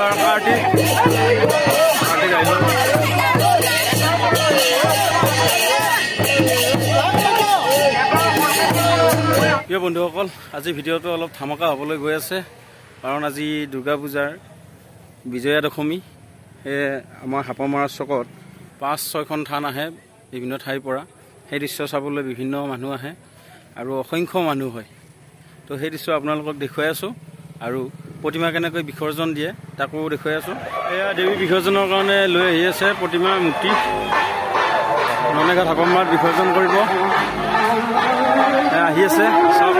প্ৰিয় বন্ধুসকল আজি ভিডিঅ'টো অলপ ধামকা হ'বলৈ গৈ আছে কাৰণ আজি দুৰ্গা পূজাৰ বিজয়া দশমী। সেয়ে আমাৰ সাপমৰা চকত পাঁচ ছয়খন থান আহে বিভিন্ন ঠাইৰ পৰা। সেই দৃশ্য চাবলৈ বিভিন্ন মানুহ আহে আৰু অসংখ্য মানুহ হয়। তো সেই দৃশ্য আপোনালোকক দেখুৱাই আছোঁ আৰু প্ৰতিমা কেনেকৈ বিসৰ্জন দিয়ে তাকো দেখুৱাই আছোঁ। এয়া দেৱী বিসৰ্জনৰ কাৰণে লৈ আহি আছে প্ৰতিমা মূৰ্তি। ননেঘাট সাপমাত বিসৰ্জন কৰিব। আহি আছে। চাওক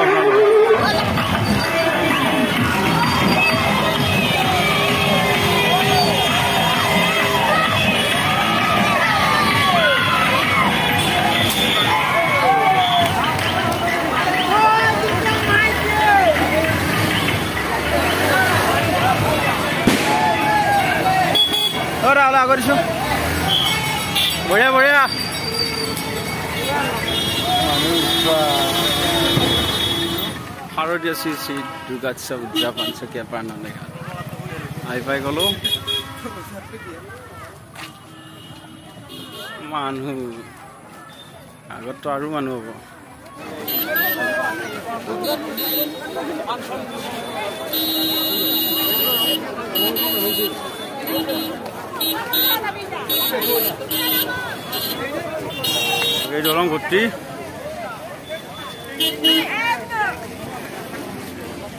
বঢ়িয়া বঢ়িয়া। শাৰদীয় শ্ৰী শ্ৰী দুৰ্গোৎসৱ উদযাপন চকীয়া পাৰ নলেগা আহি পাই গ'লো মানুহ। আগততো আৰু মানুহ হ'ব। এই দলং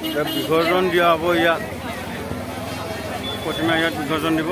এতিয়া বিসৰ্জন দিয়া হ'ব ইয়াত। প্ৰতিমা ইয়াত বিসৰ্জন দিব।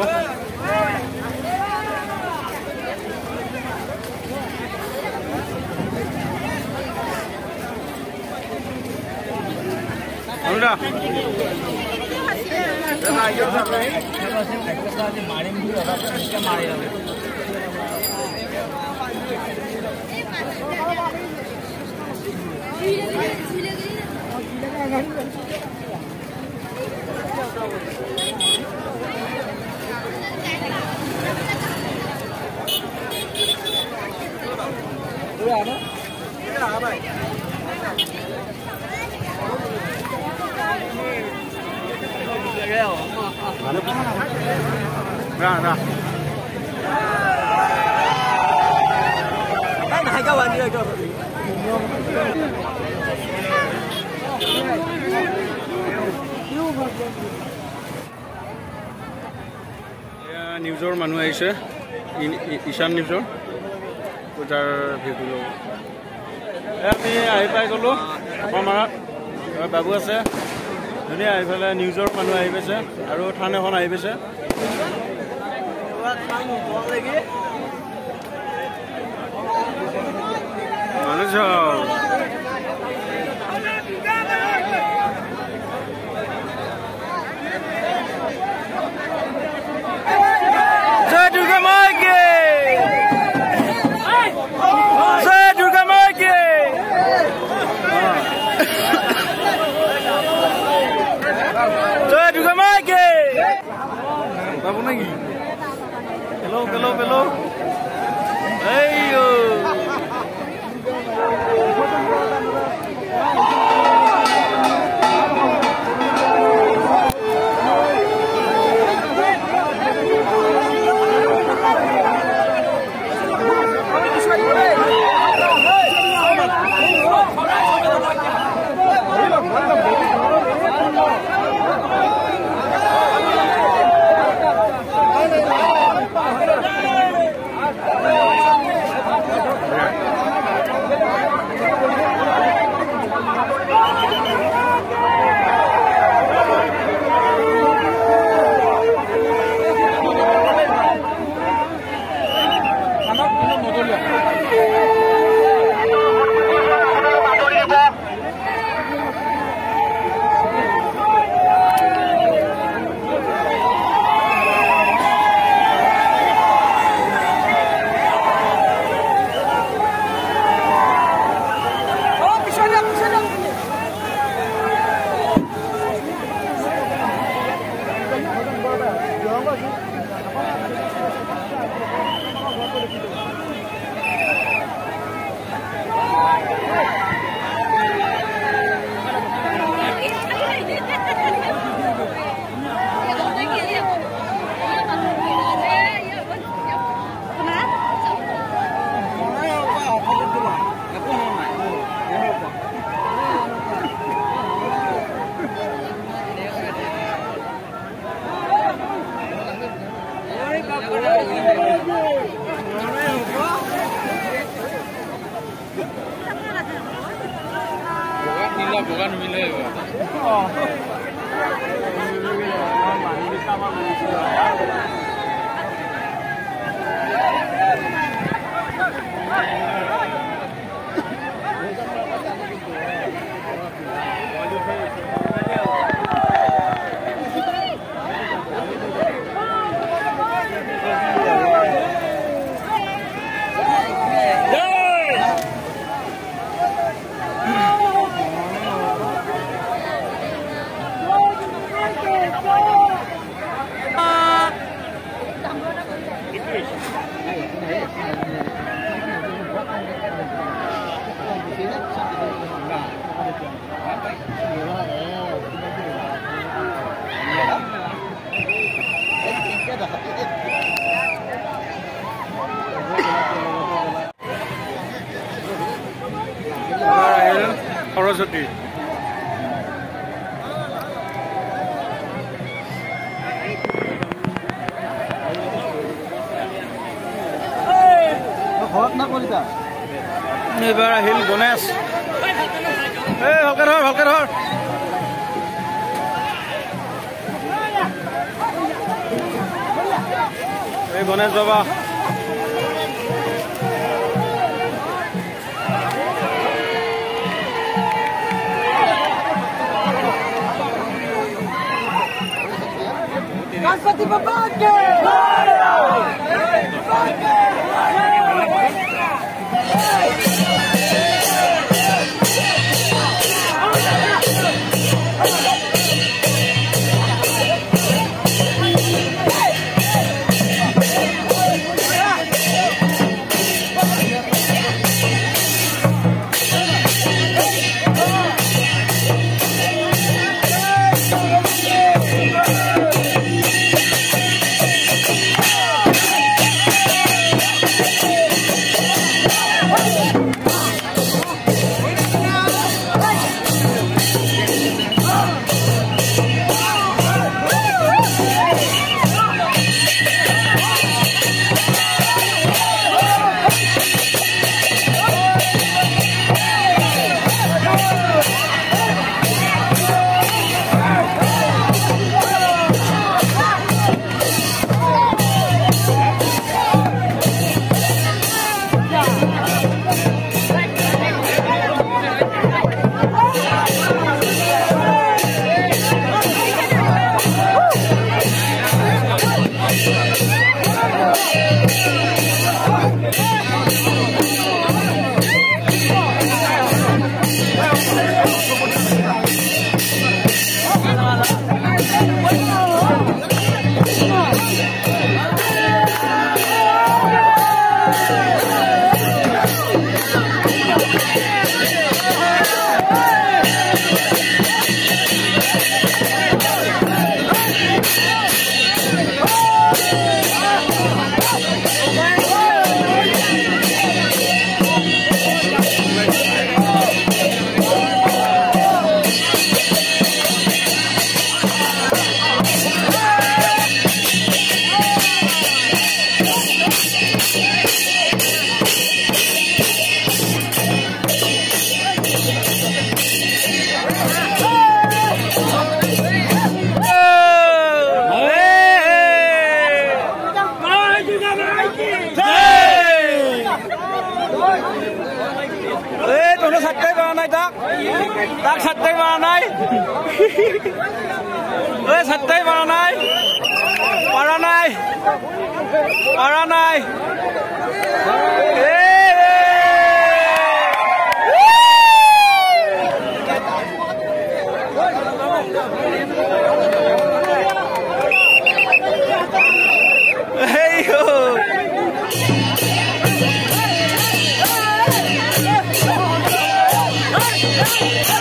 Ra ra এয়া নিউজৰ মানুহ আহিছে ঈশান নিউজৰ পূজাৰ ভিডিঅ' ল'ব আমি আহি পাই গ'লোঁ অসমাৰাত বাবু আছে ধুনীয়া এইফালে নিউজৰ মানুহ আহি পাইছে আৰু থান এখন আহি পাইছে মানুহ চাওক। नहीं। गई चलो चलो 那个那个，那个那个。সৰস্বতী। এইবাৰ আহিল গণেশ। এই ভালকে ধৰ ভালকে ধৰ এই গণেশ বাবা। गणपति बाबा के 감사합니다. Maranai. Hey yo. Hey, hey.